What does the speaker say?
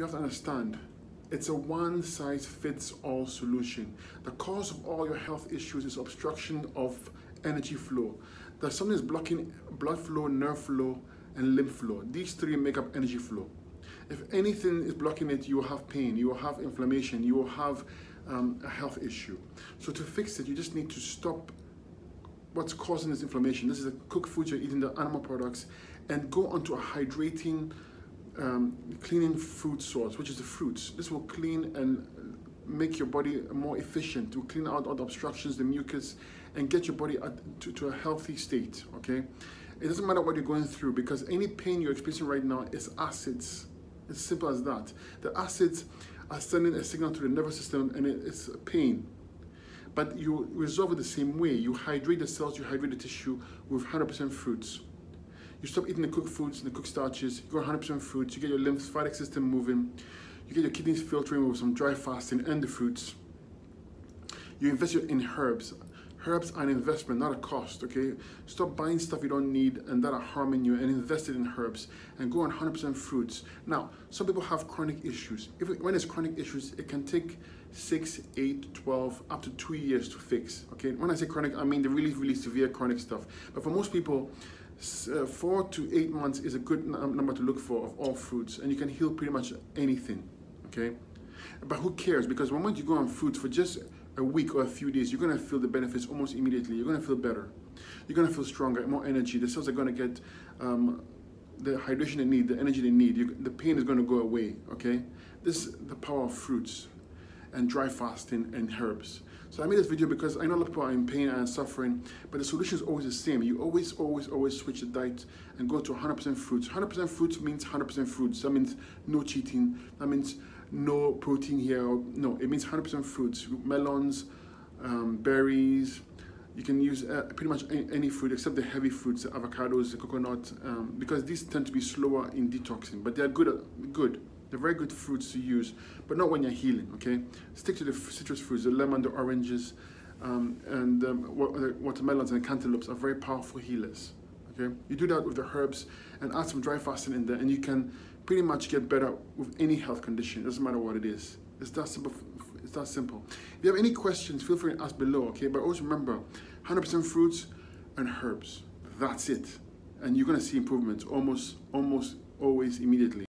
You have to understand, it's a one size fits all solution. The cause of all your health issues is obstruction of energy flow. There's something is blocking blood flow, nerve flow, and lymph flow. These three make up energy flow. If anything is blocking it, you will have pain, you will have inflammation, you will have um, a health issue. So to fix it, you just need to stop what's causing this inflammation. This is the cooked foods you're eating, the animal products, and go onto a hydrating, um, cleaning food source, which is the fruits. This will clean and make your body more efficient, to clean out all the obstructions, the mucus, and get your body to, to a healthy state, okay? It doesn't matter what you're going through because any pain you're experiencing right now is acids. It's simple as that. The acids are sending a signal to the nervous system and it's pain. But you resolve it the same way. You hydrate the cells, you hydrate the tissue with 100% fruits. You stop eating the cooked foods, and the cooked starches, you go 100% fruits, you get your lymphatic system moving, you get your kidneys filtering with some dry fasting and the fruits. You invest in herbs. Herbs are an investment, not a cost, okay? Stop buying stuff you don't need and that are harming you and invest it in herbs and go on 100% fruits. Now, some people have chronic issues. If it, when it's chronic issues, it can take 6, 8, 12, up to 2 years to fix, okay? When I say chronic, I mean the really, really severe chronic stuff. But for most people, uh, 4 to 8 months is a good number to look for of all fruits and you can heal pretty much anything, okay? But who cares? Because the moment you go on fruits for just a week or a few days, you're gonna feel the benefits almost immediately. You're gonna feel better. You're gonna feel stronger, more energy. The cells are gonna get um, the hydration they need, the energy they need. You, the pain is gonna go away, okay? This is the power of fruits and dry fasting and herbs. So I made this video because I know a lot of people are in pain and suffering, but the solution is always the same. You always, always, always switch the diet and go to 100% fruits. 100% fruits means 100% fruits. That means no cheating. That means no protein here. No, it means 100% fruits, melons, um, berries. You can use uh, pretty much any, fruit except the heavy fruits, the avocados, the coconut, um, because these tend to be slower in detoxing, but they're good. Good. They're very good fruits to use, but not when you're healing. Okay, stick to the citrus fruits, the lemon, the oranges, um, and um, the watermelons and cantaloupes are very powerful healers. Okay, you do that with the herbs and add some dry fasting in there, and you can pretty much get better with any health condition. It doesn't matter what it is. It's that simple. It's that simple. If you have any questions, feel free to ask below, okay? But always remember, 100% fruits and herbs. That's it. And you're gonna see improvements almost, almost always immediately.